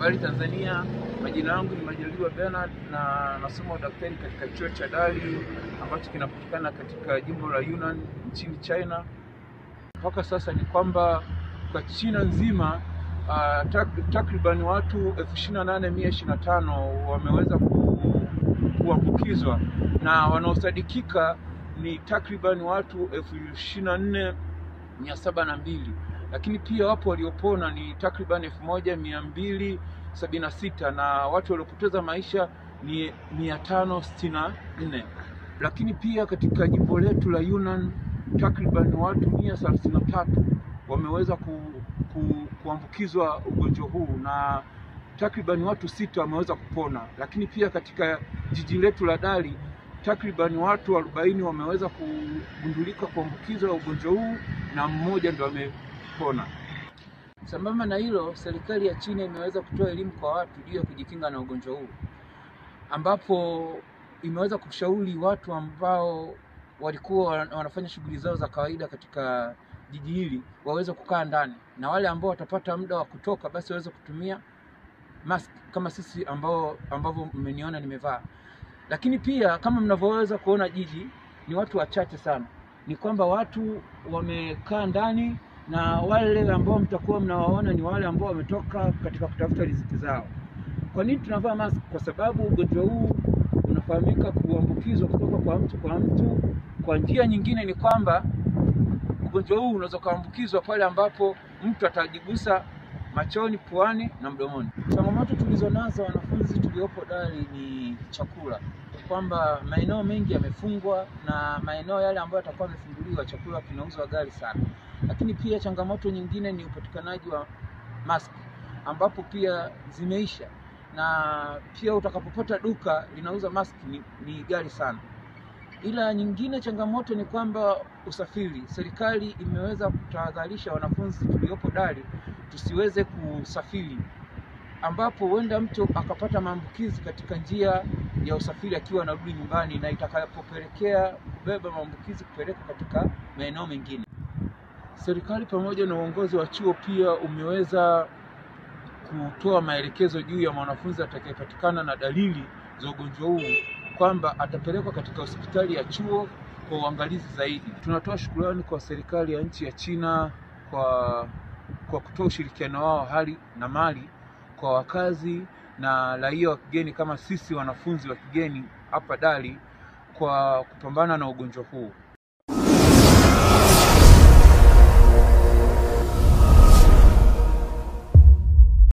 Habari Tanzania, majina yangu ni Majaliwa Bernard na nasoma udaktari katika chuo cha Dali ambacho kinapatikana katika jimbo la Yunnan nchini China. Mpaka sasa ni kwamba kwa China nzima uh, tak, watu elfu ishirini na nane mia ishirini na tano wameweza kuambukizwa na wanaosadikika ni takriban watu elfu ishirini na nne mia saba na mbili lakini pia wapo waliopona ni takriban elfu moja mia mbili sabini na sita na watu waliopoteza maisha ni mia tano sitini na nne. Lakini pia katika jimbo letu la Yunnan takriban watu mia thelathini na tatu wameweza ku, ku, kuambukizwa ugonjwa huu na takriban watu sita wameweza kupona, lakini pia katika jiji letu la Dali takriban watu arobaini wameweza kugundulika kuambukizwa ugonjwa huu na mmoja ndo amepona. Sambamba na hilo, serikali ya China imeweza kutoa elimu kwa watu juu ya kujikinga na ugonjwa huu, ambapo imeweza kushauri watu ambao walikuwa wanafanya shughuli zao za kawaida katika jiji hili waweze kukaa ndani, na wale ambao watapata muda wa kutoka basi waweze kutumia mask kama sisi ambao ambavyo mmeniona nimevaa. Lakini pia kama mnavyoweza kuona jiji ni watu wachache sana, ni kwamba watu wamekaa ndani na wale ambao mtakuwa mnawaona ni wale ambao wametoka katika kutafuta riziki zao. Kwa nini tunavaa mask? Kwa sababu ugonjwa huu unafahamika kuambukizwa kutoka kwa mtu kwa mtu. Kwa njia nyingine ni kwamba ugonjwa huu unaweza kuambukizwa pale ambapo mtu atajigusa machoni, puani na mdomoni. Changamoto tulizonazo wanafunzi tuliopo Dali ni chakula, kwamba maeneo mengi yamefungwa na maeneo yale ambayo yatakuwa yamefunguliwa chakula kinauzwa ghali sana. Lakini pia changamoto nyingine ni upatikanaji wa mask ambapo pia zimeisha, na pia utakapopata duka linauza mask ni, ni ghali sana. Ila nyingine changamoto ni kwamba usafiri, serikali imeweza kutahadharisha wanafunzi tuliopo Dali tusiweze kusafiri, ambapo huenda mtu akapata maambukizi katika njia ya usafiri akiwa anarudi nyumbani, na itakapopelekea kubeba maambukizi kupeleka katika maeneo mengine. Serikali pamoja na uongozi wa chuo pia umeweza kutoa maelekezo juu ya mwanafunzi atakayepatikana na dalili za ugonjwa huu kwamba atapelekwa katika hospitali ya chuo kwa uangalizi zaidi. Tunatoa shukrani kwa serikali ya nchi ya China kwa kwa kutoa ushirikiano wao hali na mali kwa wakazi na raia wa kigeni kama sisi wanafunzi wa kigeni hapa Dali kwa kupambana na ugonjwa huu.